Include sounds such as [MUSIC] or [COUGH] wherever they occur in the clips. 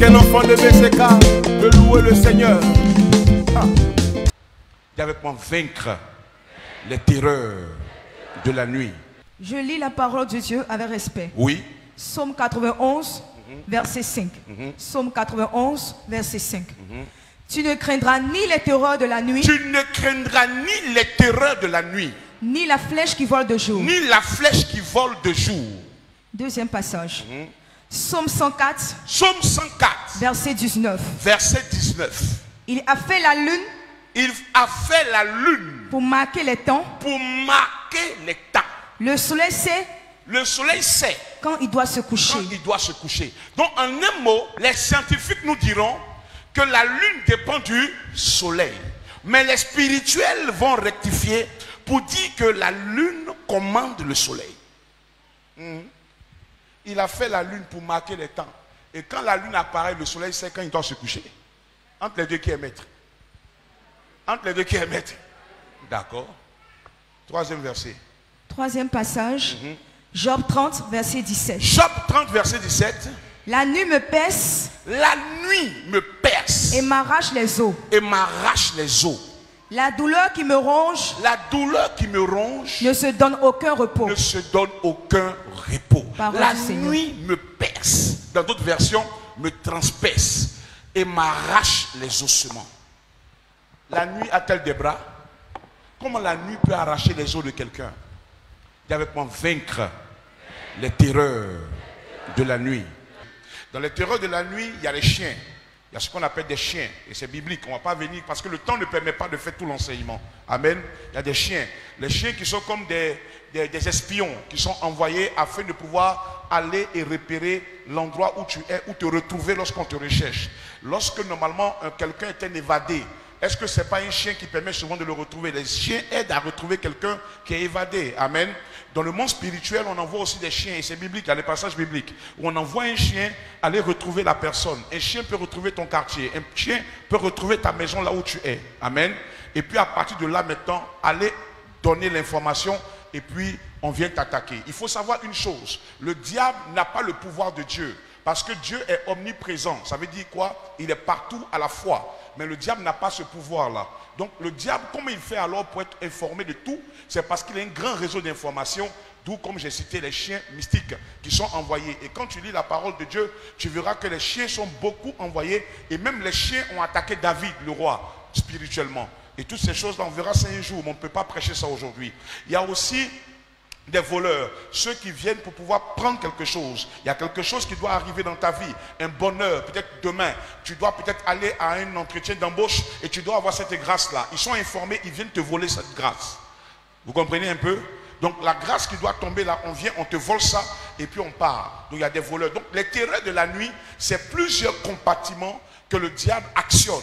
qu'un enfant de BCK de louer le Seigneur. Ah. Avec moi, vaincre les terreurs de la nuit. Je lis la parole de Dieu avec respect. Oui. Psaume 91, verset 5. Psaume 91, verset 5. Tu ne craindras ni les terreurs de la nuit, Tu ne craindras ni les terreurs de la nuit, ni la flèche qui vole de jour. ni la flèche qui vole de jour. Deuxième passage. Psaume 104, Psaume 104, verset 19. verset 19. Il a fait la lune Il a fait la lune pour marquer les temps. pour marquer les temps. Le soleil sait Le soleil sait quand il doit se coucher. quand il doit se coucher. Donc, en un mot, les scientifiques nous diront que la lune dépend du soleil. Mais les spirituels vont rectifier pour dire que la lune commande le soleil. Mhm. Il a fait la lune pour marquer les temps. Et quand la lune apparaît, le soleil sait quand il doit se coucher. Entre les deux, qui est maître Entre les deux, qui est maître D'accord. Troisième verset. Troisième passage. Job 30, verset 17. Job 30, verset 17. La nuit me pèse La nuit me perce et m'arrache les os. et m'arrache les os. La douleur qui me ronge La douleur qui me ronge ne se donne aucun repos. ne se donne aucun repos. Parole La Seigneur. nuit me perce. Dans d'autres versions, me transperce et m'arrache les ossements. La nuit a-t-elle des bras? Comment la nuit peut arracher les os de quelqu'un? Dis avec moi, vaincre les terreurs de la nuit. Dans les terreurs de la nuit, il y a les chiens. Il y a ce qu'on appelle des chiens. Et c'est biblique. On ne va pas venir parce que le temps ne permet pas de faire tout l'enseignement. Amen. Il y a des chiens. Les chiens qui sont comme des, espions qui sont envoyés afin de pouvoir aller et repérer l'endroit où tu es, où te retrouver lorsqu'on te recherche. Lorsque normalement un- quelqu'un est un évadé, est-ce que ce n'est pas un chien qui permet souvent de le retrouver? Les chiens aident à retrouver quelqu'un qui est évadé. Amen. Dans le monde spirituel, on envoie aussi des chiens, c'est biblique, il y a des passages bibliques, on envoie un chien aller retrouver la personne. Un chien peut retrouver ton quartier, un chien peut retrouver ta maison là où tu es. Amen. Et puis à partir de là maintenant, aller donner l'information, et puis on vient t'attaquer. Il faut savoir une chose, le diable n'a pas le pouvoir de Dieu. Parce que Dieu est omniprésent. Ça veut dire quoi? Il est partout à la fois. Mais le diable n'a pas ce pouvoir-là. Donc le diable, comment il fait alors pour être informé de tout? C'est parce qu'il a un grand réseau d'informations, d'où, comme j'ai cité, les chiens mystiques qui sont envoyés. Et quand tu lis la parole de Dieu, tu verras que les chiens sont beaucoup envoyés. Et même les chiens ont attaqué David, le roi, spirituellement. Et toutes ces choses-là, on verra ça un jour, mais on ne peut pas prêcher ça aujourd'hui. Il y a aussi des voleurs, ceux qui viennent pour pouvoir prendre quelque chose. Il y a quelque chose qui doit arriver dans ta vie, un bonheur, peut-être demain. Tu dois peut-être aller à un entretien d'embauche et tu dois avoir cette grâce-là. Ils sont informés, ils viennent te voler cette grâce. Vous comprenez un peu? Donc la grâce qui doit tomber là, on vient, on te vole ça et puis on part. Donc il y a des voleurs. Donc les terreurs de la nuit, c'est plusieurs compartiments que le diable actionne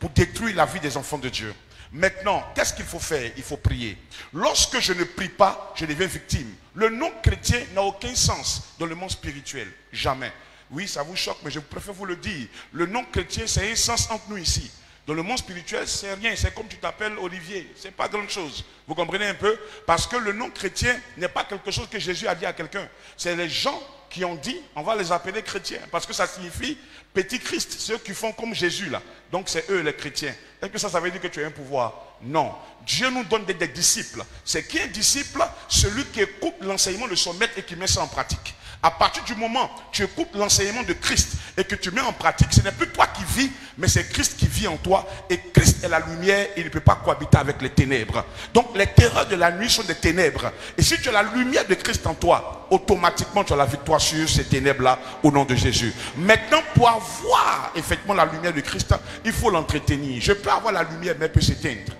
pour détruire la vie des enfants de Dieu. Maintenant, qu'est-ce qu'il faut faire? Il faut prier. Lorsque je ne prie pas, je deviens victime. Le non chrétien n'a aucun sens dans le monde spirituel. Jamais. Oui, ça vous choque, mais je préfère vous le dire. Le non chrétien, c'est un sens entre nous ici. Dans le monde spirituel, c'est rien. C'est comme tu t'appelles Olivier. C'est pas grande chose. Vous comprenez un peu? Parce que le non chrétien n'est pas quelque chose que Jésus a dit à quelqu'un. C'est les gens qui ont dit, on va les appeler chrétiens. Parce que ça signifie petit Christ. Ceux qui font comme Jésus là. Donc c'est eux les chrétiens. Est-ce que ça, ça veut dire que tu as un pouvoir? Non. Dieu nous donne des, disciples. C'est qui est disciple? Celui qui écoute l'enseignement de son maître et qui met ça en pratique. À partir du moment où tu écoutes l'enseignement de Christ et que tu mets en pratique, ce n'est plus toi qui vis, mais c'est Christ qui vit en toi. Et Christ est la lumière, il ne peut pas cohabiter avec les ténèbres. Donc les terreurs de la nuit sont des ténèbres. Et si tu as la lumière de Christ en toi, automatiquement tu as la victoire sur ces ténèbres-là au nom de Jésus. Maintenant, pour avoir effectivement la lumière de Christ, il faut l'entretenir. Je peux avoir la lumière, mais elle peut s'éteindre.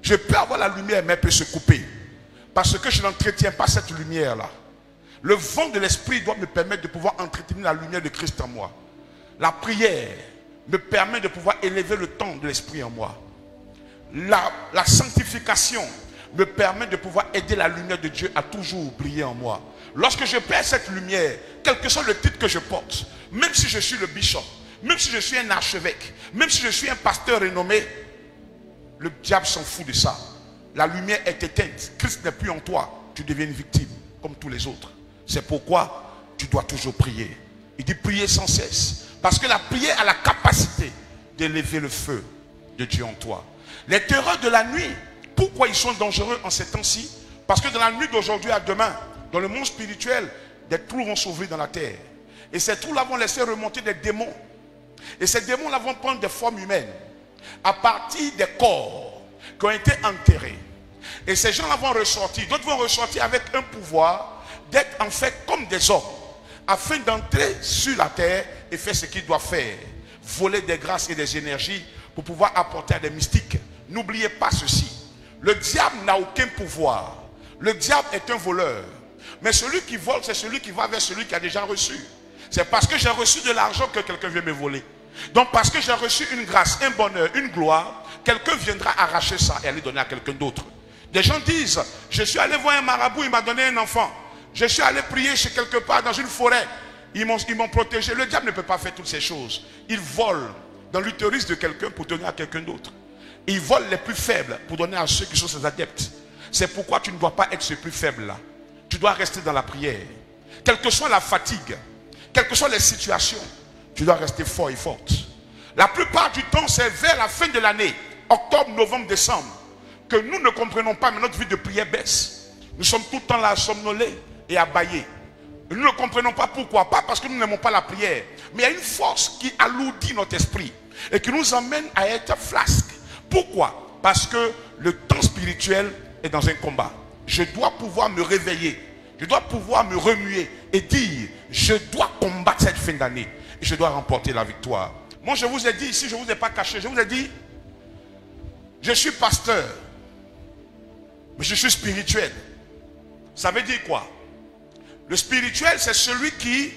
Je peux avoir la lumière, mais elle peut se couper. Parce que je n'entretiens pas cette lumière-là. Le vent de l'esprit doit me permettre de pouvoir entretenir la lumière de Christ en moi. La prière me permet de pouvoir élever le temps de l'esprit en moi. La, sanctification me permet de pouvoir aider la lumière de Dieu à toujours briller en moi. Lorsque je perds cette lumière, quel que soit le titre que je porte, même si je suis le bishop, même si je suis un archevêque, même si je suis un pasteur renommé, le diable s'en fout de ça. La lumière est éteinte. Christ n'est plus en toi. Tu deviens une victime, comme tous les autres. C'est pourquoi tu dois toujours prier. Il dit prier sans cesse. Parce que la prière a la capacité d'élever le feu de Dieu en toi. Les terreurs de la nuit, pourquoi ils sont dangereux en ces temps-ci? Parce que dans la nuit d'aujourd'hui à demain, dans le monde spirituel, des trous vont s'ouvrir dans la terre. Et ces trous-là vont laisser remonter des démons. Et ces démons-là vont prendre des formes humaines à partir des corps qui ont été enterrés. Et ces gens-là vont ressortir. D'autres vont ressortir avec un pouvoir d'être en fait comme des hommes, afin d'entrer sur la terre et faire ce qu'ils doivent faire. Voler des grâces et des énergies pour pouvoir apporter à des mystiques. N'oubliez pas ceci. Le diable n'a aucun pouvoir. Le diable est un voleur. Mais celui qui vole, c'est celui qui va vers celui qui a déjà reçu. C'est parce que j'ai reçu de l'argent que quelqu'un vient me voler. Donc parce que j'ai reçu une grâce, un bonheur, une gloire, quelqu'un viendra arracher ça et aller donner à quelqu'un d'autre. Des gens disent, je suis allé voir un marabout, il m'a donné un enfant. Je suis allé prier chez quelque part dans une forêt. Ils m'ont protégé. Le diable ne peut pas faire toutes ces choses. Il vole dans l'utérus de quelqu'un pour donner à quelqu'un d'autre. Il vole les plus faibles pour donner à ceux qui sont ses adeptes. C'est pourquoi tu ne dois pas être ce plus faible là. Tu dois rester dans la prière. Quelle que soit la fatigue, quelles que soient les situations, tu dois rester fort et forte. La plupart du temps, c'est vers la fin de l'année, octobre, novembre, décembre, que nous ne comprenons pas, mais notre vie de prière baisse. Nous sommes tout le temps là à somnoler et à bailler. Nous ne comprenons pas pourquoi. Pas parce que nous n'aimons pas la prière. Mais il y a une force qui alourdit notre esprit et qui nous emmène à être flasque. Pourquoi? Parce que le temps spirituel est dans un combat. Je dois pouvoir me réveiller. Je dois pouvoir me remuer et dire, je dois combattre cette fin d'année. Et je dois remporter la victoire. Moi, je vous ai dit ici, je ne vous ai pas caché. Je vous ai dit, je suis pasteur. Mais je suis spirituel. Ça veut dire quoi? Le spirituel, c'est celui qui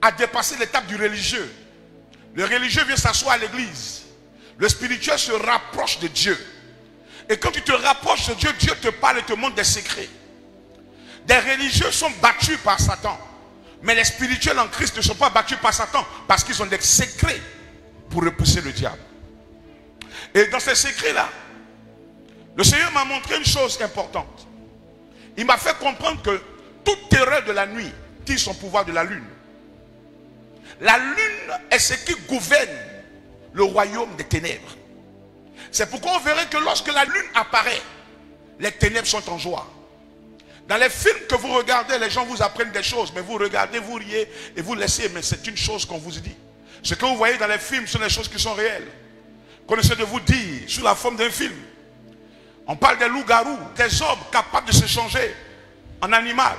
a dépassé l'étape du religieux. Le religieux vient s'asseoir à l'église. Le spirituel se rapproche de Dieu. Et quand tu te rapproches de Dieu, Dieu te parle et te montre des secrets. Des religieux sont battus par Satan. Mais les spirituels en Christ ne sont pas battus par Satan parce qu'ils ont des secrets pour repousser le diable. Et dans ces secrets-là, le Seigneur m'a montré une chose importante. Il m'a fait comprendre que de la nuit tire son pouvoir de la lune. La lune est ce qui gouverne le royaume des ténèbres. C'est pourquoi on verrait que lorsque la lune apparaît, les ténèbres sont en joie. Dans les films que vous regardez, les gens vous apprennent des choses, mais vous regardez, vous riez et vous laissez, mais c'est une chose qu'on vous dit. Ce que vous voyez dans les films sont des choses qui sont réelles. Qu'on essaie de vous dire sous la forme d'un film. On parle des loups-garous, des hommes capables de se changer en animal.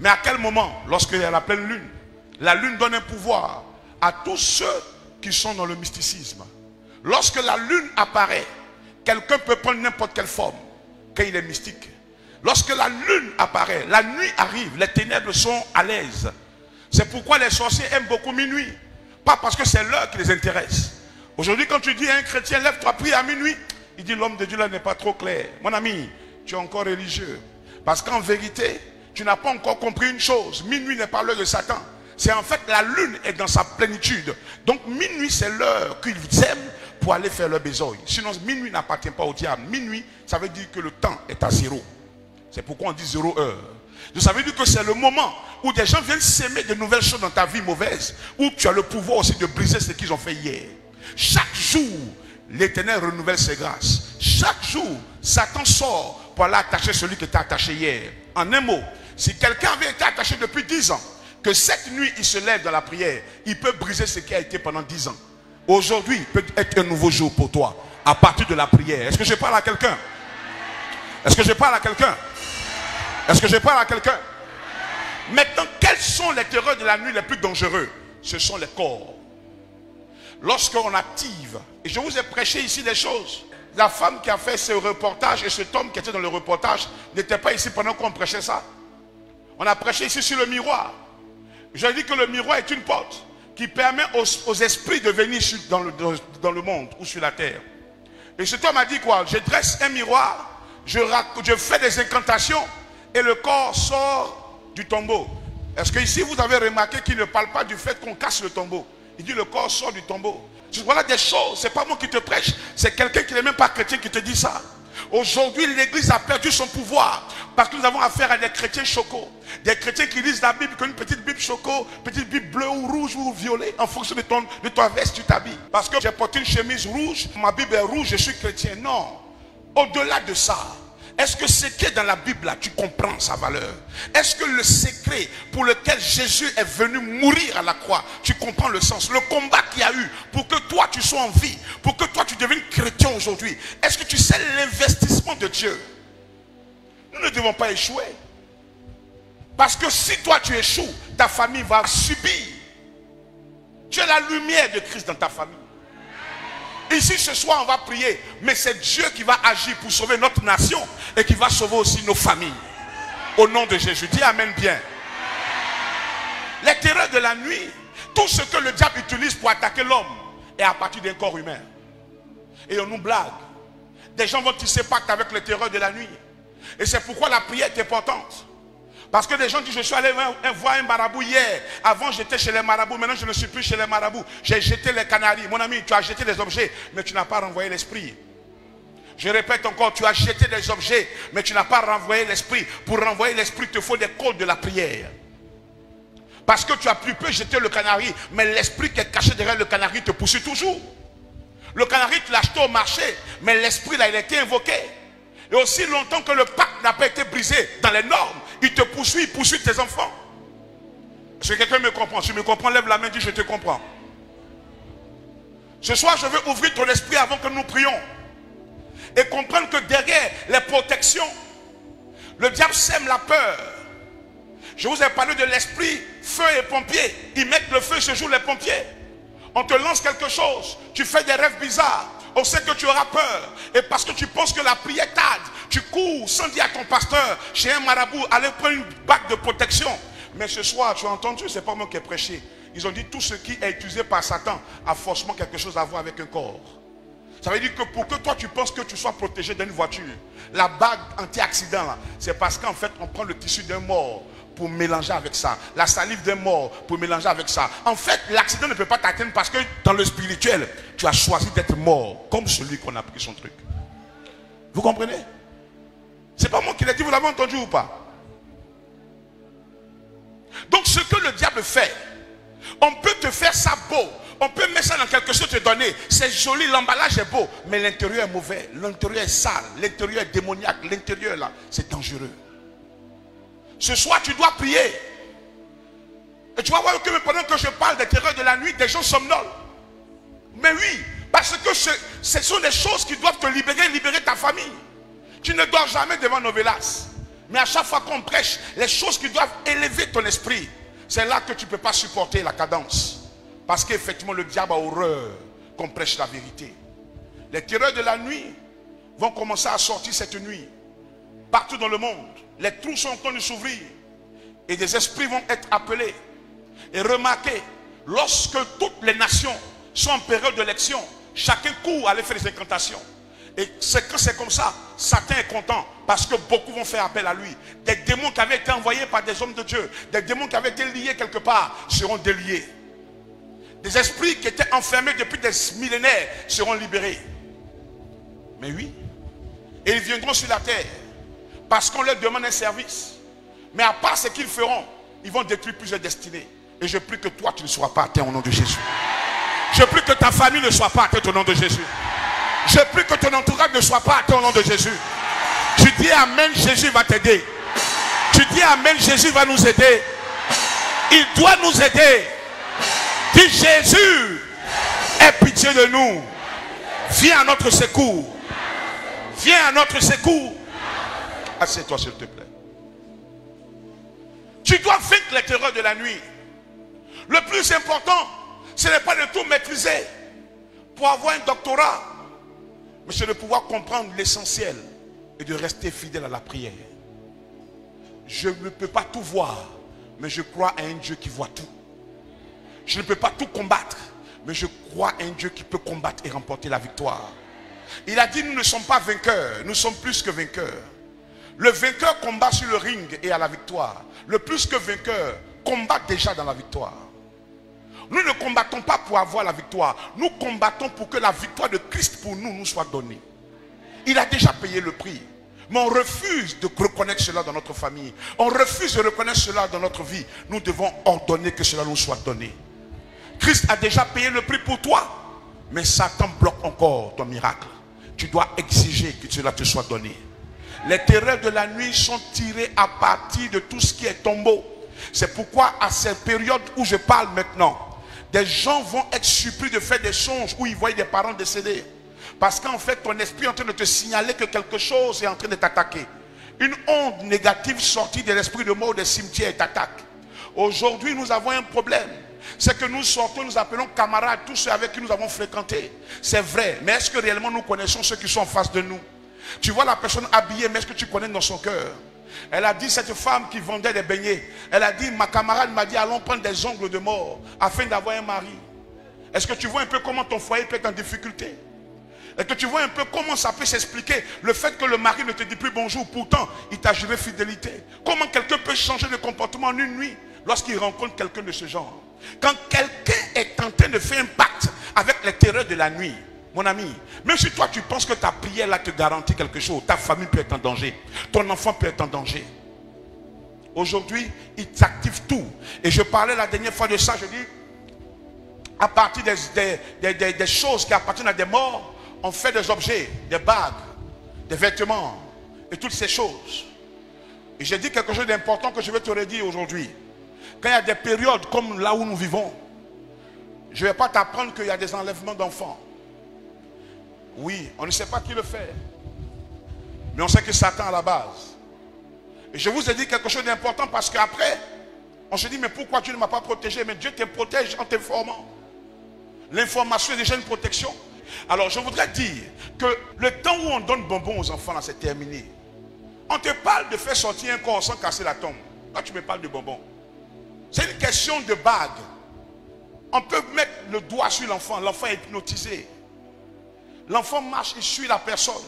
Mais à quel moment Lorsqu'il y a la pleine lune. La lune donne un pouvoir à tous ceux qui sont dans le mysticisme. Lorsque la lune apparaît, quelqu'un peut prendre n'importe quelle forme quand il est mystique. Lorsque la lune apparaît, la nuit arrive, les ténèbres sont à l'aise. C'est pourquoi les sorciers aiment beaucoup minuit. Pas parce que c'est l'heure qui les intéresse. Aujourd'hui, quand tu dis à un chrétien, lève-toi, prie à minuit, il dit l'homme de Dieu là n'est pas trop clair. Mon ami, tu es encore religieux. Parce qu'en vérité, tu n'as pas encore compris une chose. Minuit n'est pas l'heure de Satan. C'est en fait la lune est dans sa plénitude. Donc minuit, c'est l'heure qu'ils aiment pour aller faire leur besoin. Sinon, minuit n'appartient pas au diable. Minuit, ça veut dire que le temps est à zéro. C'est pourquoi on dit zéro heure. Ça veut dire que c'est le moment où des gens viennent s'aimer de nouvelles choses dans ta vie mauvaise, où tu as le pouvoir aussi de briser ce qu'ils ont fait hier. Chaque jour, l'éternel renouvelle ses grâces. Chaque jour, Satan sort pour aller attacher celui qui était attaché hier. En un mot, si quelqu'un avait été attaché depuis dix ans, que cette nuit il se lève dans la prière, il peut briser ce qui a été pendant dix ans. Aujourd'hui peut être un nouveau jour pour toi, à partir de la prière. Est-ce que je parle à quelqu'un? Est-ce que je parle à quelqu'un? Est-ce que je parle à quelqu'un? Maintenant, quels sont les terreurs de la nuit les plus dangereux Ce sont les corps. Lorsqu'on active, et je vous ai prêché ici des choses, la femme qui a fait ce reportage et cet homme qui était dans le reportage n'était pas ici pendant qu'on prêchait ça. On a prêché ici sur le miroir. Je dit que le miroir est une porte qui permet aux, esprits de venir dans le, monde ou sur la terre. Et cet homme a dit quoi? Je dresse un miroir, je, je fais des incantations et le corps sort du tombeau. Est-ce que ici vous avez remarqué qu'il ne parle pas du fait qu'on casse le tombeau? Il dit le corps sort du tombeau. Voilà des choses, c'est pas moi qui te prêche, c'est quelqu'un qui n'est même pas chrétien qui te dit ça. Aujourd'hui, l'Église a perdu son pouvoir Parce que nous avons affaire à des chrétiens chocos. Des chrétiens qui lisent la Bible comme une petite Bible choco, petite Bible bleue ou rouge ou violet, en fonction de, ton, de ta veste, tu t'habilles. Parce que j'ai porté une chemise rouge, ma Bible est rouge, je suis chrétien. Non. Au-delà de ça, est-ce que ce qui est dans la Bible, là, tu comprends sa valeur? Est-ce que le secret pour lequel Jésus est venu mourir à la croix, tu comprends le sens? Le combat qu'il y a eu pour que toi tu sois en vie, pour que toi tu deviennes chrétien aujourd'hui. Est-ce que tu sais l'investissement de Dieu? Nous ne devons pas échouer. Parce que si toi tu échoues, ta famille va subir. Tu es la lumière de Christ dans ta famille. Ici ce soir on va prier, mais c'est Dieu qui va agir pour sauver notre nation et qui va sauver aussi nos familles. Au nom de Jésus, dis Amen bien. Les terreurs de la nuit, tout ce que le diable utilise pour attaquer l'homme est à partir d'un corps humain. Et on nous blague. Des gens vont tisser pacte avec les terreurs de la nuit. Et c'est pourquoi la prière est importante. Parce que des gens disent, je suis allé voir un marabout hier. Avant, j'étais chez les marabouts. Maintenant, je ne suis plus chez les marabouts. J'ai jeté les canaries. Mon ami, tu as jeté des objets, mais tu n'as pas renvoyé l'esprit. Je répète encore, tu as jeté des objets, mais tu n'as pas renvoyé l'esprit. Pour renvoyer l'esprit, il te faut des codes de la prière. Parce que tu as plus peu jeté le canari, mais l'esprit qui est caché derrière le canari te poursuit toujours. Le canari, tu l'as au marché, mais l'esprit, là, il a été invoqué. Et aussi longtemps que le pacte n'a pas été brisé dans les normes, il te poursuit, il poursuit tes enfants. Est-ce que quelqu'un me comprend Si tu me comprends, lève la main, dis je te comprends. Ce soir, je veux ouvrir ton esprit avant que nous prions. Et comprendre que derrière les protections, le diable sème la peur. Je vous ai parlé de l'esprit, feu et pompier. Ils mettent le feu ce jour, les pompiers. On te lance quelque chose, tu fais des rêves bizarres. On sait que tu auras peur. Et parce que tu penses que la prière tarde, tu cours sans dire à ton pasteur, chez un marabout, allez prendre une bague de protection. Mais ce soir, tu as entendu, c'est pas moi qui ai prêché. Ils ont dit tout ce qui est utilisé par Satan a forcément quelque chose à voir avec un corps. Ça veut dire que pour que toi tu penses que tu sois protégé d'une voiture, la bague anti-accident, c'est parce qu'en fait on prend le tissu d'un mort pour mélanger avec ça. La salive d'un mort pour mélanger avec ça. En fait, l'accident ne peut pas t'atteindre parce que dans le spirituel, tu as choisi d'être mort, comme celui qu'on a pris son truc. Vous comprenez? C'est pas moi qui l'ai dit, vous l'avez entendu ou pas? Donc ce que le diable fait, on peut te faire ça beau. On peut mettre ça dans quelque chose te donner. C'est joli, l'emballage est beau. Mais l'intérieur est mauvais. L'intérieur est sale. L'intérieur est démoniaque. L'intérieur là, c'est dangereux. Ce soir, tu dois prier. Et tu vas voir que pendant que je parle des terreurs de la nuit, des gens somnolent. Mais oui, parce que ce, sont des choses qui doivent te libérer, libérer ta famille. Tu ne dors jamais devant Novelas. Mais à chaque fois qu'on prêche, les choses qui doivent élever ton esprit, c'est là que tu ne peux pas supporter la cadence. Parce qu'effectivement, le diable a horreur qu'on prêche la vérité. Les terreurs de la nuit vont commencer à sortir cette nuit. Partout dans le monde, les trous sont en train de s'ouvrir. Et des esprits vont être appelés. Et remarquez, lorsque toutes les nations sont en période d'élection, chacun court aller faire des incantations. Et c'est quand c'est comme ça, Satan est content parce que beaucoup vont faire appel à lui. Des démons qui avaient été envoyés par des hommes de Dieu, des démons qui avaient été liés quelque part, seront déliés. Des esprits qui étaient enfermés depuis des millénaires seront libérés. Mais oui, et ils viendront sur la terre parce qu'on leur demande un service. Mais à part ce qu'ils feront, ils vont détruire plusieurs destinées. Et je prie que toi, tu ne sois pas atteint au nom de Jésus. Je prie que ta famille ne soit pas atteinte au nom de Jésus. Je prie que ton entourage ne soit pas atteint au nom de Jésus. Tu dis Amen, Jésus va t'aider. Tu dis Amen, Jésus va nous aider. Il doit nous aider. Dis Jésus, aie pitié de nous. Viens à notre secours. Viens à notre secours. Assieds-toi s'il te plaît. Tu dois vaincre les terreurs de la nuit. Le plus important, ce n'est pas de tout maîtriser pour avoir un doctorat, mais c'est de pouvoir comprendre l'essentiel et de rester fidèle à la prière. Je ne peux pas tout voir, mais je crois à un Dieu qui voit tout. Je ne peux pas tout combattre, mais je crois à un Dieu qui peut combattre et remporter la victoire. Il a dit, nous ne sommes pas vainqueurs, nous sommes plus que vainqueurs. Le vainqueur combat sur le ring et à la victoire. Le plus que vainqueur combat déjà dans la victoire. Nous ne combattons pas pour avoir la victoire. Nous combattons pour que la victoire de Christ pour nous nous soit donnée. Il a déjà payé le prix. Mais on refuse de reconnaître cela dans notre famille. On refuse de reconnaître cela dans notre vie. Nous devons ordonner que cela nous soit donné. Christ a déjà payé le prix pour toi. Mais Satan bloque encore ton miracle. Tu dois exiger que cela te soit donné. Les terreurs de la nuit sont tirées à partir de tout ce qui est tombeau. C'est pourquoi à cette période où je parle maintenant, des gens vont être surpris de faire des songes où ils voient des parents décédés. Parce qu'en fait, ton esprit est en train de te signaler que quelque chose est en train de t'attaquer. Une onde négative sortie de l'esprit de mort des cimetières t'attaque. Aujourd'hui, nous avons un problème. C'est que nous sortons, nous appelons camarades tous ceux avec qui nous avons fréquenté. C'est vrai. Mais est-ce que réellement nous connaissons ceux qui sont en face de nous? Tu vois la personne habillée, mais est-ce que tu connais dans son cœur? Elle a dit, cette femme qui vendait des beignets, elle a dit, ma camarade m'a dit, allons prendre des ongles de mort afin d'avoir un mari. Est-ce que tu vois un peu comment ton foyer peut être en difficulté? Est-ce que tu vois un peu comment ça peut s'expliquer Le fait que le mari ne te dit plus bonjour, pourtant il t'a juré fidélité? Comment quelqu'un peut changer de comportement en une nuit lorsqu'il rencontre quelqu'un de ce genre? Quand quelqu'un est en train de faire un pacte avec les terreurs de la nuit, mon ami, même si toi tu penses que ta prière là te garantit quelque chose, ta famille peut être en danger, ton enfant peut être en danger. Aujourd'hui, il t'active tout. Et je parlais la dernière fois de ça, je dis, à partir des, des, choses qui appartiennent à des morts, on fait des objets, des bagues, des vêtements et toutes ces choses. Et j'ai dit quelque chose d'important que je vais te redire aujourd'hui. Quand il y a des périodes comme là où nous vivons, je ne vais pas t'apprendre qu'il y a des enlèvements d'enfants. Oui, on ne sait pas qui le fait. Mais on sait que Satan à la base. Et je vous ai dit quelque chose d'important parce qu'après, on se dit, mais pourquoi Dieu ne m'a pas protégé? Mais Dieu te protège en t'informant. L'information est déjà une protection. Alors je voudrais dire que le temps où on donne bonbons aux enfants, c'est terminé. On te parle de faire sortir un corps sans casser la tombe. Là, tu me parles de bonbons. C'est une question de bague. On peut mettre le doigt sur l'enfant. L'enfant est hypnotisé. L'enfant marche, il suit la personne.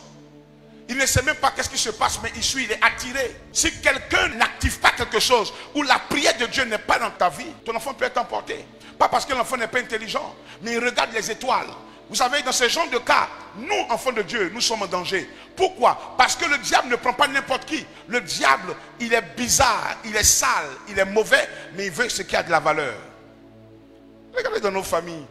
Il ne sait même pas qu'est-ce qui se passe, mais il suit, il est attiré. Si quelqu'un n'active pas quelque chose, ou la prière de Dieu n'est pas dans ta vie, ton enfant peut être emporté. Pas parce que l'enfant n'est pas intelligent, mais il regarde les étoiles. Vous savez, dans ce genre de cas, nous, enfants de Dieu, nous sommes en danger. Pourquoi? Parce que le diable ne prend pas n'importe qui. Le diable, il est bizarre, il est sale, il est mauvais, mais il veut ce qui a de la valeur. Regardez dans nos familles.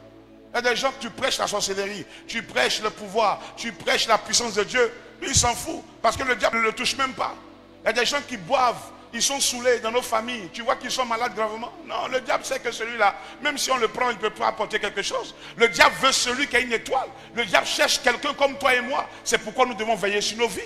Il y a des gens que tu prêches la sorcellerie, tu prêches le pouvoir, tu prêches la puissance de Dieu. Lui, il s'en fout parce que le diable ne le touche même pas. Il y a des gens qui boivent, ils sont saoulés dans nos familles. Tu vois qu'ils sont malades gravement. Non, le diable sait que celui-là, même si on le prend, il ne peut pas apporter quelque chose. Le diable veut celui qui a une étoile. Le diable cherche quelqu'un comme toi et moi. C'est pourquoi nous devons veiller sur nos vies.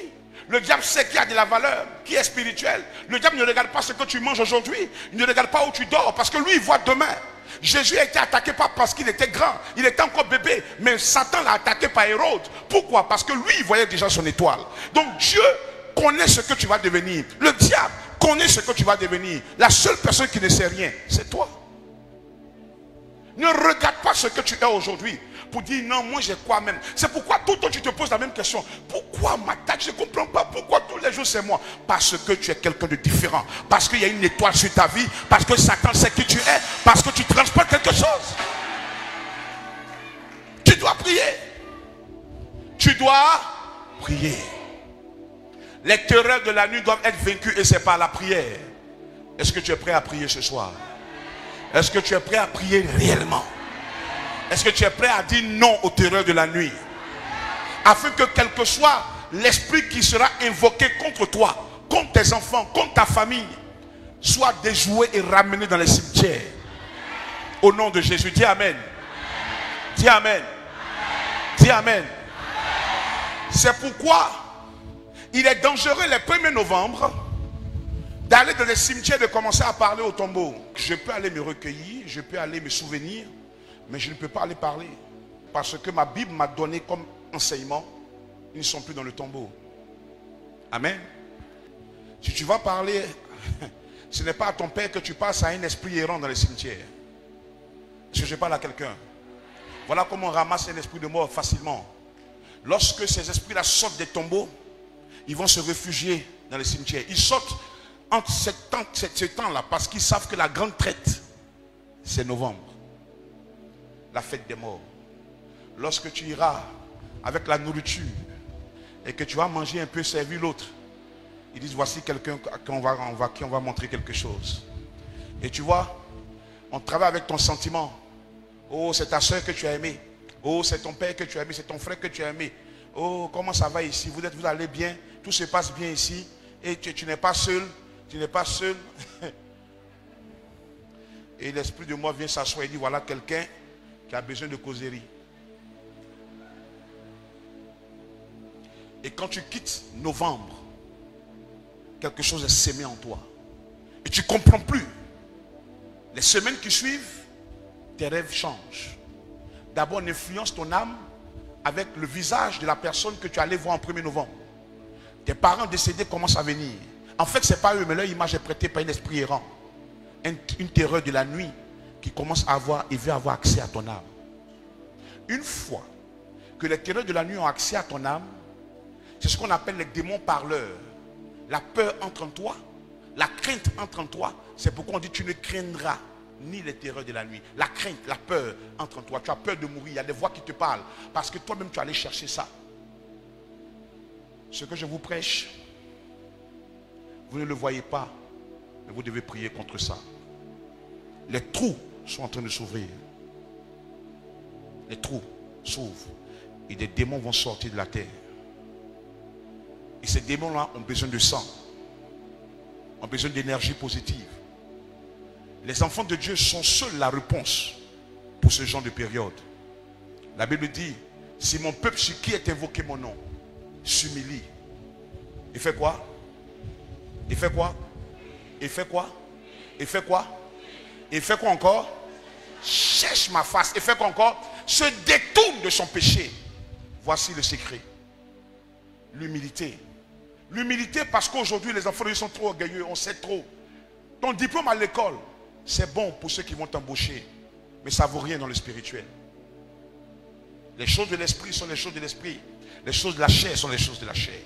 Le diable sait qu'il y a de la valeur, qui est spirituelle. Le diable ne regarde pas ce que tu manges aujourd'hui. Il ne regarde pas où tu dors parce que lui, il voit demain. Jésus a été attaqué pas parce qu'il était grand, il était encore bébé, mais Satan l'a attaqué par Hérode. Pourquoi? Parce que lui, il voyait déjà son étoile. Donc Dieu connaît ce que tu vas devenir. Le diable connaît ce que tu vas devenir. La seule personne qui ne sait rien, c'est toi. Ne regarde pas ce que tu es aujourd'hui pour dire non, moi j'ai quoi même. C'est pourquoi tout le temps tu te poses la même question. Pourquoi ma tâche Je ne comprends pas. Pourquoi tous les jours c'est moi Parce que tu es quelqu'un de différent. Parce qu'il y a une étoile sur ta vie. Parce que Satan sait qui tu es. Parce que tu transportes quelque chose. Tu dois prier. Tu dois prier. Les terreurs de la nuit doivent être vaincus et c'est par la prière. Est-ce que tu es prêt à prier ce soir? Est-ce que tu es prêt à prier réellement? Est-ce que tu es prêt à dire non aux terreurs de la nuit? Afin que quel que soit l'esprit qui sera invoqué contre toi, contre tes enfants, contre ta famille, soit déjoué et ramené dans les cimetières. Au nom de Jésus, dis Amen. Dis Amen. Dis Amen. C'est pourquoi il est dangereux le 1er novembre d'aller dans les cimetières et de commencer à parler au tombeau. Je peux aller me recueillir, je peux aller me souvenir, mais je ne peux pas aller parler. Parce que ma Bible m'a donné comme enseignement, ils ne sont plus dans le tombeau. Amen. Si tu vas parler, [LAUGHS] ce n'est pas à ton père que tu passes à un esprit errant dans les cimetières. Est-ce que je parle à quelqu'un Voilà comment on ramasse un esprit de mort facilement. Lorsque ces esprits-là sortent des tombeaux, ils vont se réfugier dans les cimetières. Ils sortent entre ce temps-là parce qu'ils savent que la grande traite, c'est novembre la fête des morts. Lorsque tu iras avec la nourriture et que tu vas manger un peu, servir l'autre, Ils disent, voici quelqu'un va, qui on va montrer quelque chose. Et tu vois, on travaille avec ton sentiment. Oh, c'est ta soeur que tu as aimée. Oh, c'est ton père que tu as aimé, c'est ton frère que tu as aimé. Oh, comment ça va ici? Vous êtes, vous allez bien? Tout se passe bien ici Et tu n'es pas seul Tu n'es pas seul [LAUGHS] Et l'esprit de moi vient s'asseoir et dit, voilà quelqu'un qui a besoin de causerie. Et quand tu quittes novembre, quelque chose est sémé en toi. Et tu ne comprends plus. Les semaines qui suivent, tes rêves changent. D'abord, on influence ton âme avec le visage de la personne que tu allais voir en 1er novembre. Tes parents décédés commencent à venir. En fait, ce n'est pas eux, mais leur image est prêtée par un esprit errant. Une, terreur de la nuit qui commence à avoir et veut avoir accès à ton âme. Une fois que les terreurs de la nuit ont accès à ton âme, c'est ce qu'on appelle les démons parleurs. La peur entre en toi, la crainte entre en toi. C'est pourquoi on dit tu ne craindras ni les terreurs de la nuit. La crainte, la peur entre en toi. Tu as peur de mourir. Il y a des voix qui te parlent. Parce que toi-même, tu allais chercher ça. Ce que je vous prêche, vous ne le voyez pas. Mais vous devez prier contre ça. Les trous sont en train de s'ouvrir. Les trous s'ouvrent. Et des démons vont sortir de la terre. Et ces démons-là ont besoin de sang, ont besoin d'énergie positive. Les enfants de Dieu sont seuls la réponse pour ce genre de période. La Bible dit, si mon peuple sur qui est invoqué mon nom s'humilie, il fait quoi? Il fait quoi? Il fait quoi? Il fait quoi? Il fait quoi encore? Cherche ma face. Il fait quoi encore? Se détourne de son péché. Voici le secret. L'humilité. L'humilité parce qu'aujourd'hui les enfants sont trop orgueilleux, on sait trop. Ton diplôme à l'école, c'est bon pour ceux qui vont t'embaucher, mais ça ne vaut rien dans le spirituel. Les choses de l'esprit sont les choses de l'esprit. Les choses de la chair sont les choses de la chair.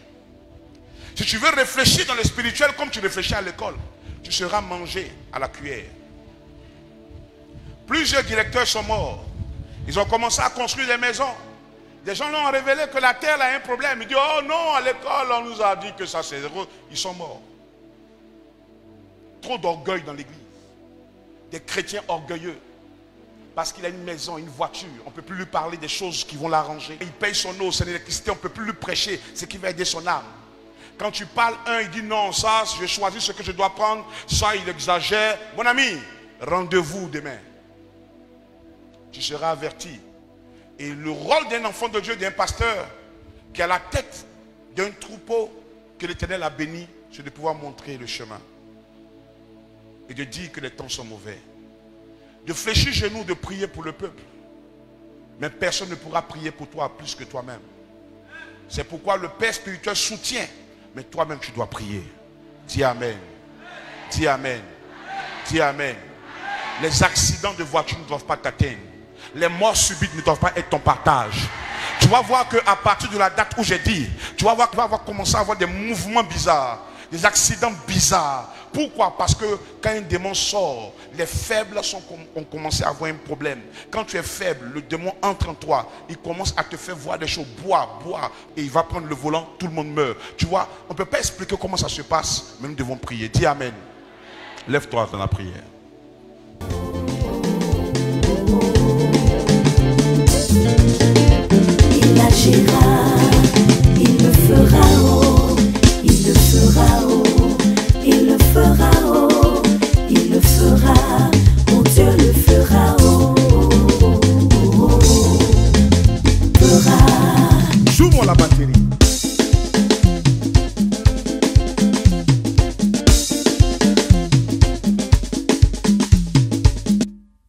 Si tu veux réfléchir dans le spirituel comme tu réfléchis à l'école, tu seras mangé à la cuillère. Plusieurs directeurs sont morts. Ils ont commencé à construire des maisons. Des gens ont révélé que la terre a un problème. Ils disent, oh non, à l'école, on nous a dit que ça c'est zéro. Ils sont morts. Trop d'orgueil dans l'église. Des chrétiens orgueilleux. Parce qu'il a une maison, une voiture. On ne peut plus lui parler des choses qui vont l'arranger. Il paye son eau, son électricité. On ne peut plus lui prêcher ce qui va aider son âme. Quand tu parles un, il dit non, ça, je choisis ce que je dois prendre. Ça, il exagère. Mon ami, rendez-vous demain. Tu seras averti et le rôle d'un enfant de Dieu, d'un pasteur, qui a la tête d'un troupeau que l'Éternel a béni, c'est de pouvoir montrer le chemin. Et de dire que les temps sont mauvais. De fléchir genoux, de prier pour le peuple. Mais personne ne pourra prier pour toi plus que toi-même. C'est pourquoi le Père spirituel soutient. Mais toi-même, tu dois prier. Dis Amen. Dis Amen. Dis Amen. Les accidents de voiture ne doivent pas t'atteindre les morts subites ne doivent pas être ton partage. Tu vas voir qu'à partir de la date où j'ai dit, tu vas voir qu'il va commencer à avoir des mouvements bizarres, des accidents bizarres. Pourquoi? Parce que quand un démon sort, les faibles ont commencé à avoir un problème. Quand tu es faible, le démon entre en toi. Il commence à te faire voir des choses. Bois, bois. Et il va prendre le volant, tout le monde meurt. Tu vois, on ne peut pas expliquer comment ça se passe, mais nous devons prier. Dis Amen. Lève-toi dans la prière. Mabatiri.